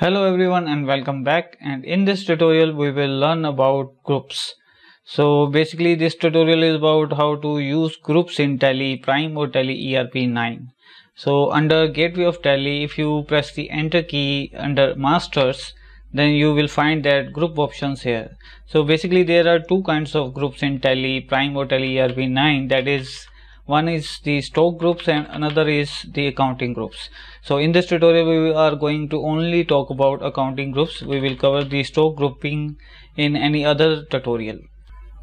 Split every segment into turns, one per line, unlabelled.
Hello everyone and welcome back and in this tutorial we will learn about groups. So basically this tutorial is about how to use groups in Tally Prime or Tally ERP9. So under gateway of Tally if you press the enter key under masters then you will find that group options here. So basically there are two kinds of groups in Tally Prime or Tally ERP9 that is one is the stock groups and another is the accounting groups. So in this tutorial we are going to only talk about accounting groups. We will cover the stock grouping in any other tutorial.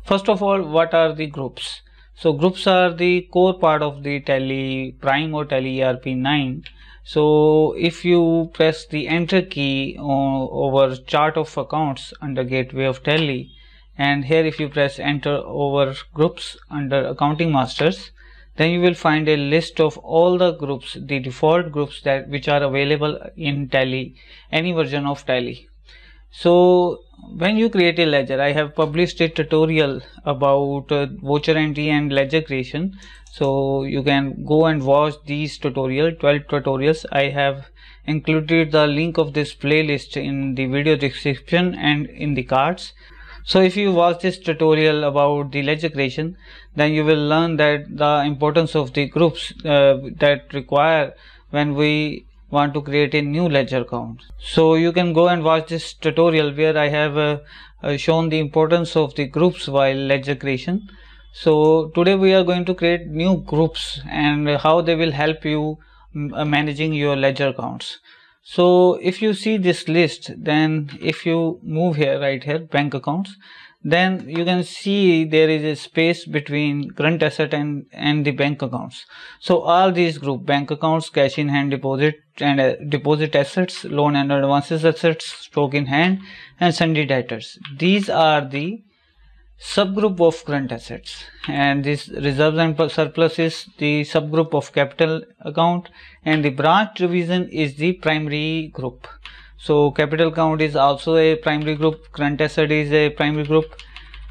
First of all what are the groups? So groups are the core part of the tally prime or tally erp9 so if you press the enter key over chart of accounts under gateway of tally and here if you press enter over groups under accounting masters then you will find a list of all the groups the default groups that which are available in tally any version of tally. So when you create a ledger i have published a tutorial about uh, voucher entry and ledger creation. So you can go and watch these tutorial 12 tutorials. I have included the link of this playlist in the video description and in the cards so if you watch this tutorial about the ledger creation, then you will learn that the importance of the groups uh, that require when we want to create a new ledger account. So you can go and watch this tutorial where I have uh, uh, shown the importance of the groups while ledger creation. So today we are going to create new groups and how they will help you uh, managing your ledger accounts so if you see this list then if you move here right here bank accounts then you can see there is a space between current asset and and the bank accounts. So all these group bank accounts cash in hand deposit and uh, deposit assets loan and advances assets stock in hand and sundry debtors. These are the subgroup of current assets. And this reserves and surplus is the subgroup of capital account and the branch division is the primary group. So capital account is also a primary group current asset is a primary group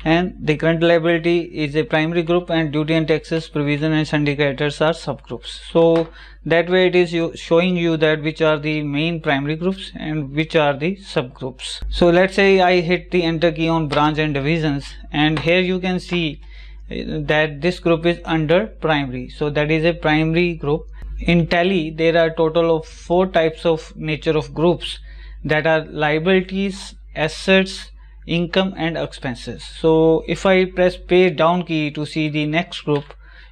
and the current liability is a primary group and duty and taxes provision and sundry creditors are subgroups. So that way it is you showing you that which are the main primary groups and which are the subgroups. So let's say i hit the enter key on branch and divisions and here you can see uh, that this group is under primary. So that is a primary group. In tally there are total of four types of nature of groups that are liabilities assets income and expenses. So if i press page down key to see the next group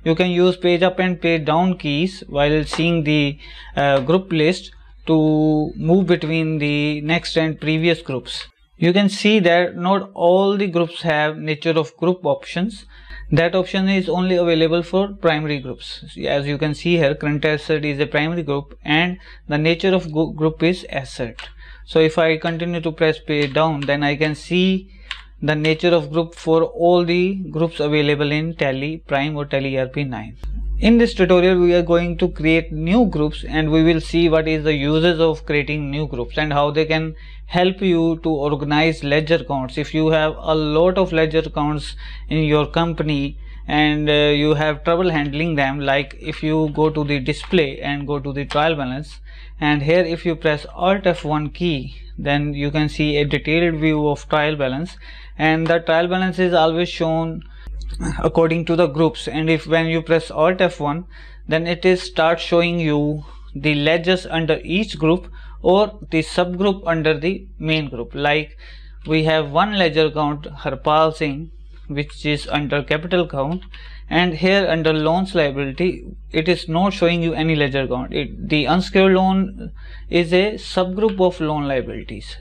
you can use page up and page down keys while seeing the uh, group list to move between the next and previous groups. You can see that not all the groups have nature of group options. That option is only available for primary groups. As you can see here current asset is a primary group and the nature of group is asset so if I continue to press page down then I can see the nature of group for all the groups available in Tally Prime or Tally ERP9. In this tutorial we are going to create new groups and we will see what is the uses of creating new groups and how they can help you to organize ledger accounts. If you have a lot of ledger accounts in your company and uh, you have trouble handling them like if you go to the display and go to the trial balance and here if you press alt F1 key then you can see a detailed view of trial balance. And the trial balance is always shown according to the groups. And if when you press alt F1 then it is start showing you the ledgers under each group or the subgroup under the main group. Like we have one ledger account Harpal Singh which is under capital account and here under loans liability it is not showing you any ledger account it, the unsecured loan is a subgroup of loan liabilities.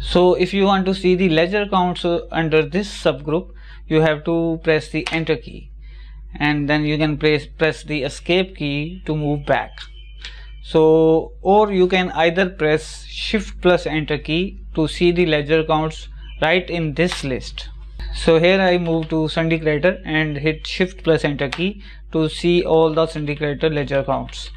So if you want to see the ledger accounts under this subgroup you have to press the enter key. And then you can press press the escape key to move back. So or you can either press shift plus enter key to see the ledger accounts right in this list so here I move to Sundry Creditor and hit shift plus enter key to see all the Sundry Creditor ledger accounts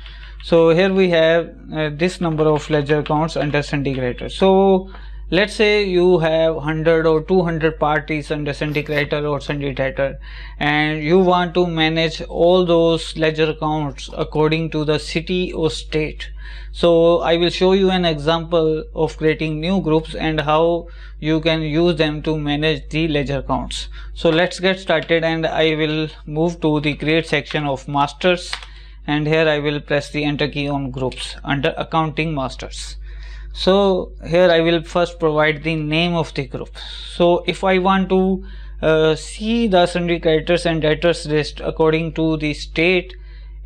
so here we have uh, this number of ledger accounts under Sundry Creditor so let's say you have 100 or 200 parties under Sundry Creditor or Sundry Creditor and you want to manage all those ledger accounts according to the city or state. So I will show you an example of creating new groups and how you can use them to manage the ledger accounts. So let's get started and I will move to the create section of masters and here I will press the enter key on groups under accounting masters so here I will first provide the name of the group. So if I want to uh, see the sundry creditors and debtors list according to the state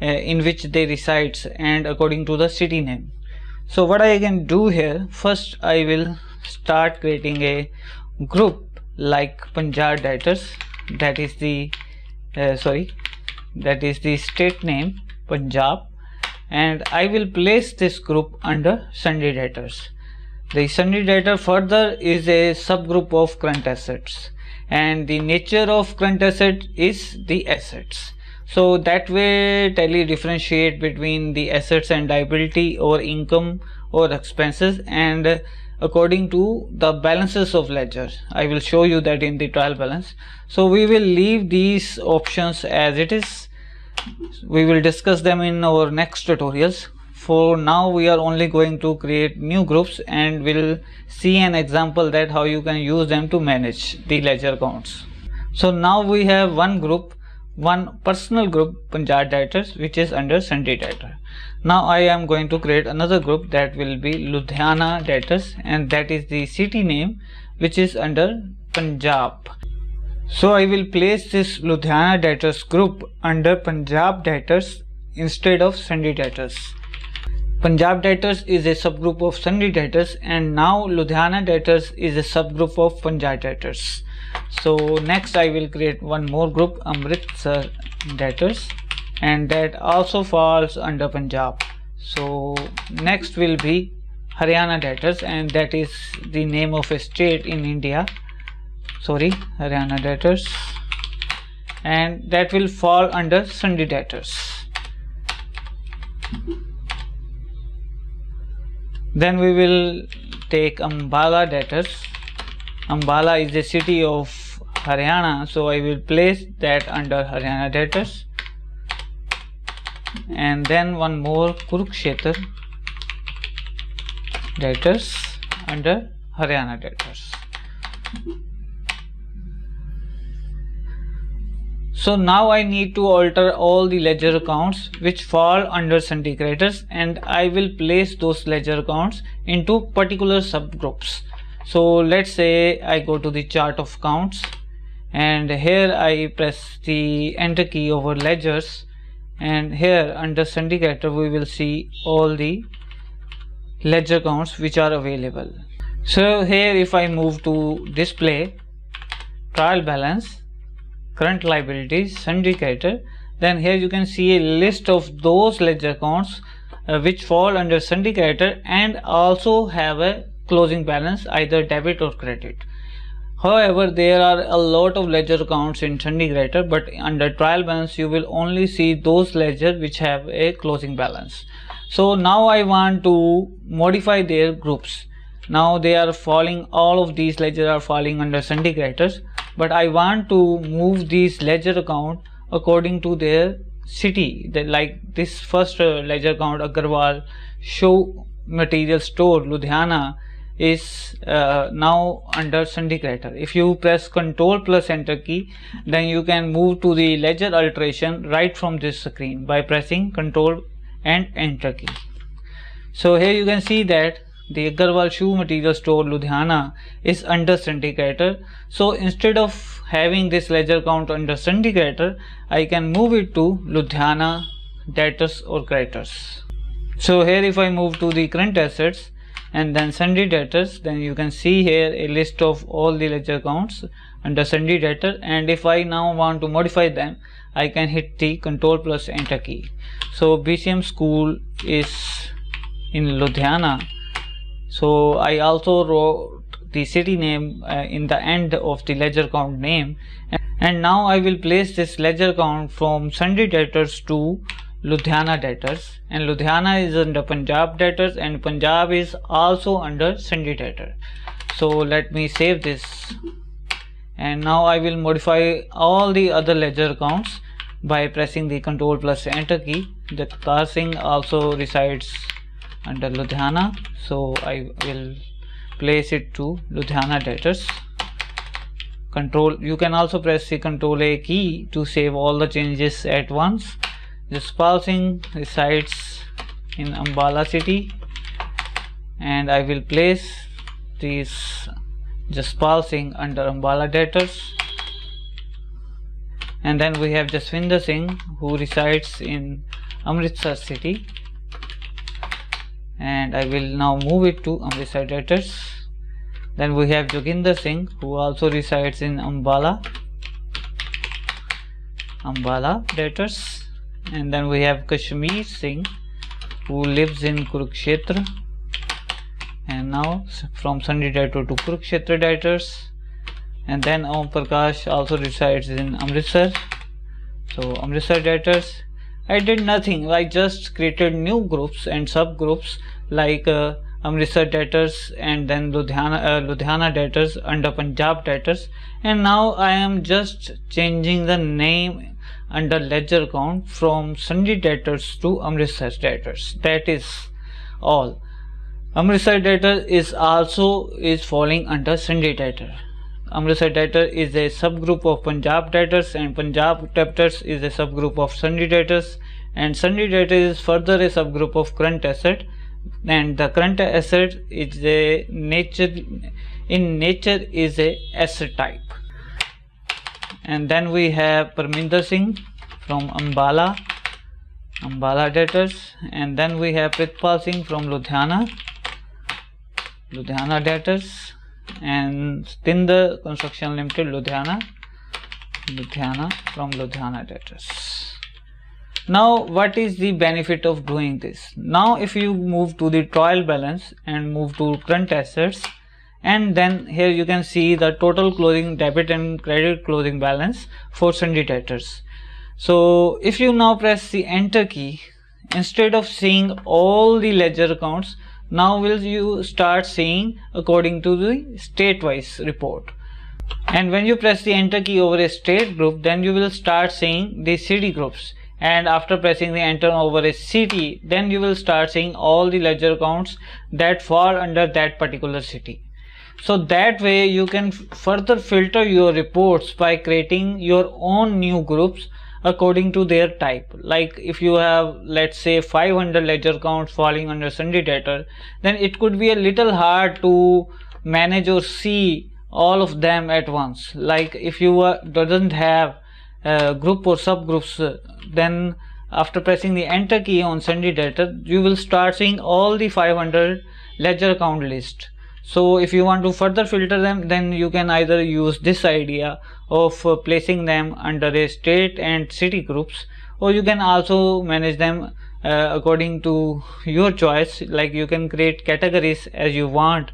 uh, in which they resides and according to the city name. So what I can do here first I will start creating a group like Punjab debtors. That is the uh, sorry that is the state name Punjab and I will place this group under sundry debtors. The sundry debtor further is a subgroup of current assets and the nature of current asset is the assets. So that way tally differentiate between the assets and liability or income or expenses and according to the balances of ledger. I will show you that in the trial balance. So we will leave these options as it is we will discuss them in our next tutorials. For now we are only going to create new groups and we'll see an example that how you can use them to manage the ledger accounts so now we have one group one personal group Punjab debtors which is under Sundry debtor. Now I am going to create another group that will be Ludhiana debtors and that is the city name which is under Punjab so I will place this Ludhiana debtors group under Punjab debtors instead of Sundry debtors. Punjab debtors is a subgroup of Sundry debtors and now Ludhiana debtors is a subgroup of Punjab debtors. So next I will create one more group Amritsar debtors and that also falls under Punjab. So next will be Haryana debtors and that is the name of a state in India sorry Haryana debtors. And that will fall under Sundry debtors. Then we will take Ambala debtors. Ambala is the city of Haryana so I will place that under Haryana debtors. And then one more Kurukshetra debtors under Haryana debtors So now I need to alter all the ledger accounts which fall under creditors and I will place those ledger accounts into particular subgroups. So let's say I go to the chart of accounts and here I press the enter key over ledgers and here under Sundry creditor we will see all the ledger accounts which are available. So here if I move to display trial balance current liabilities sundry creditor then here you can see a list of those ledger accounts uh, which fall under sundry creditor and also have a closing balance either debit or credit. However there are a lot of ledger accounts in sundry creditor but under trial balance you will only see those ledger which have a closing balance. So now i want to modify their groups. Now they are falling all of these ledger are falling under sundry creditors but I want to move these ledger account according to their city. Like this first uh, ledger account Agarwal shoe material store Ludhiana is uh, now under Sundry creditor if you press Ctrl plus enter key then you can move to the ledger alteration right from this screen by pressing Ctrl and enter key. So here you can see that the Agarwal shoe material store Ludhiana is under Sundry creditor. So instead of having this ledger account under Sundry creditor, I can move it to Ludhiana debtors or creditors. So here if I move to the current assets and then Sundry debtors, then you can see here a list of all the ledger accounts under Sundry debtor and if I now want to modify them, I can hit the control plus enter key. So BCM school is in Ludhiana so I also wrote the city name uh, in the end of the ledger account name. And now I will place this ledger account from Sundry debtors to Ludhiana debtors. And Ludhiana is under Punjab debtors and Punjab is also under Sundry debtor. so let me save this. And now I will modify all the other ledger accounts by pressing the control plus enter key. The Singh also resides under Ludhiana. So I will place it to Ludhiana debtors. Control you can also press the control A key to save all the changes at once. Jaspal Singh resides in Ambala city. And I will place these Jaspal Singh under Ambala debtors. And then we have Jaswinder Singh who resides in Amritsar city and I will now move it to Amritsar debtors then we have Joginder Singh who also resides in Ambala. Ambala debtors and then we have Kashmir Singh who lives in Kurukshetra. And now from Sundry debtor to Kurukshetra debtors and then Om Prakash also resides in Amritsar. So Amritsar debtors I did nothing. I just created new groups and subgroups like uh, Amritsar debtors and then Ludhiana, uh, Ludhiana debtors under Punjab debtors. And now I am just changing the name under ledger account from Sundry debtors to Amritsar debtors. That is all. Amritsar debtor is also is falling under Sundry debtor. Amritsar debtor is a subgroup of Punjab debtors and Punjab debtors is a subgroup of Sundry debtors and Sundry debtor is further a subgroup of current asset. And the current asset is a nature in nature is a asset type. And then we have Parminder Singh from Ambala Ambala debtors and then we have Pritpal Singh from Ludhiana Ludhiana debtors and Tinder Construction Limited Ludhiana. Ludhiana from Ludhiana debtors now what is the benefit of doing this? Now if you move to the trial balance and move to current assets and then here you can see the total closing debit and credit closing balance for Sundry debtors so if you now press the enter key instead of seeing all the ledger accounts now will you start seeing according to the state wise report. And when you press the enter key over a state group then you will start seeing the city groups. And after pressing the enter over a city then you will start seeing all the ledger accounts that fall under that particular city. So that way you can further filter your reports by creating your own new groups according to their type. Like if you have let's say 500 ledger accounts falling under sundry debtor then it could be a little hard to manage or see all of them at once. Like if you uh, doesn't have a group or subgroups uh, then after pressing the enter key on sundry debtor you will start seeing all the 500 ledger account list. So if you want to further filter them then you can either use this idea of uh, placing them under a state and city groups or you can also manage them uh, according to your choice like you can create categories as you want.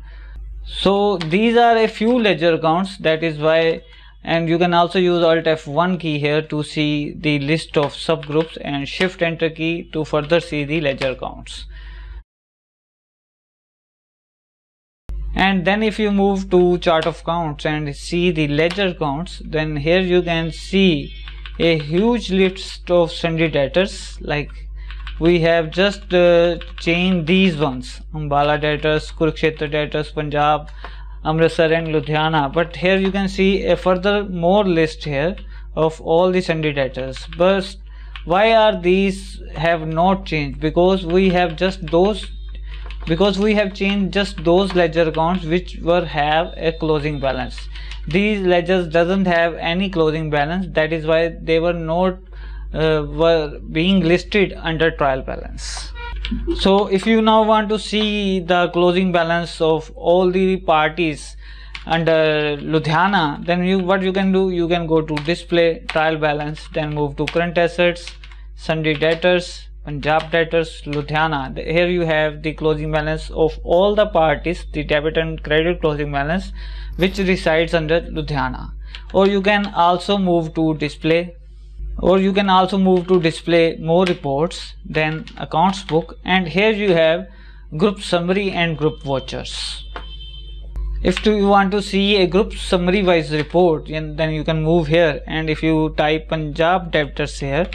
So these are a few ledger accounts that is why and you can also use alt f1 key here to see the list of subgroups and shift enter key to further see the ledger accounts and then if you move to chart of counts and see the ledger counts then here you can see a huge list of sundry debtors. Like we have just uh, changed these ones. Ambala debtors, Kurukshetra debtors, Punjab, Amritsar and Ludhiana. But here you can see a further more list here of all the sundry debtors. But why are these have not changed? Because we have just those because we have changed just those ledger accounts which were have a closing balance. These ledgers doesn't have any closing balance. That is why they were not uh, were being listed under trial balance. So if you now want to see the closing balance of all the parties under Ludhiana then you what you can do you can go to display trial balance then move to current assets Sundry debtors Punjab debtors Ludhiana. Here you have the closing balance of all the parties, the debit and credit closing balance which resides under Ludhiana. Or you can also move to display or you can also move to display more reports than accounts book and here you have group summary and group vouchers if you want to see a group summary wise report then you can move here and if you type Punjab debtors here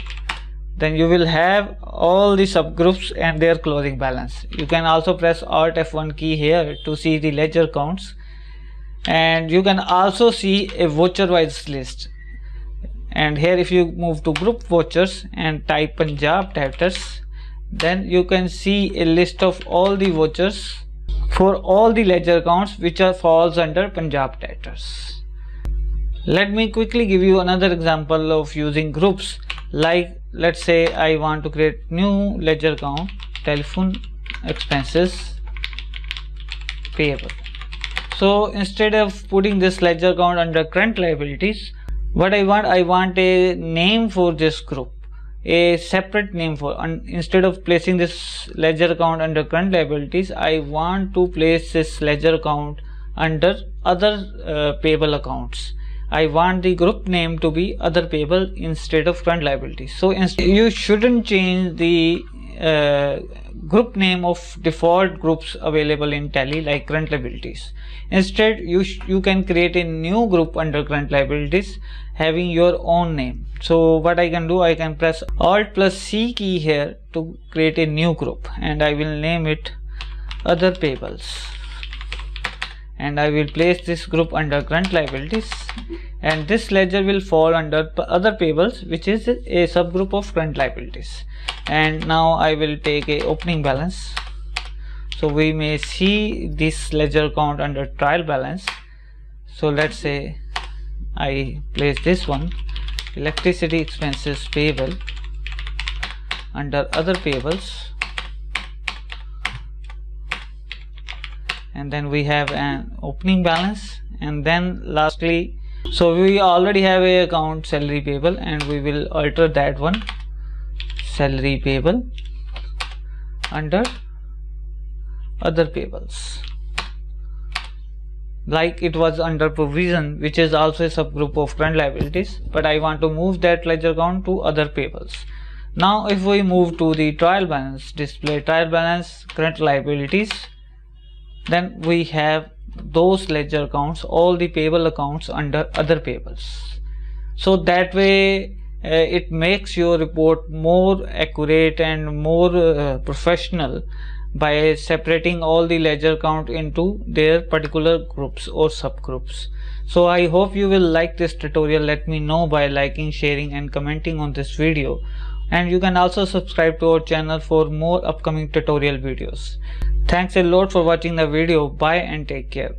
then you will have all the subgroups and their closing balance. You can also press alt f1 key here to see the ledger counts. And you can also see a voucher wise list. And here if you move to group vouchers and type Punjab debtors then you can see a list of all the vouchers for all the ledger accounts which are falls under Punjab debtors. Let me quickly give you another example of using groups like let's say I want to create new ledger account telephone expenses payable. So instead of putting this ledger account under current liabilities what I want I want a name for this group a separate name for and instead of placing this ledger account under current liabilities I want to place this ledger account under other uh, payable accounts I want the group name to be other payable instead of current liabilities so you shouldn't change the uh, group name of default groups available in tally like current liabilities. Instead you you can create a new group under current liabilities having your own name. So what i can do i can press alt plus c key here to create a new group and i will name it other payables and I will place this group under current liabilities. And this ledger will fall under other payables which is a subgroup of current liabilities. And now I will take a opening balance. So we may see this ledger account under trial balance. So let's say I place this one electricity expenses payable under other payables and then we have an opening balance. And then lastly so we already have a account salary payable and we will alter that one salary payable under other payables. Like it was under provision which is also a subgroup of current liabilities but I want to move that ledger account to other payables. Now if we move to the trial balance display trial balance current liabilities then we have those ledger accounts all the payable accounts under other payables. So that way uh, it makes your report more accurate and more uh, professional by separating all the ledger count into their particular groups or subgroups. So i hope you will like this tutorial. Let me know by liking sharing and commenting on this video and you can also subscribe to our channel for more upcoming tutorial videos. Thanks a lot for watching the video. Bye and take care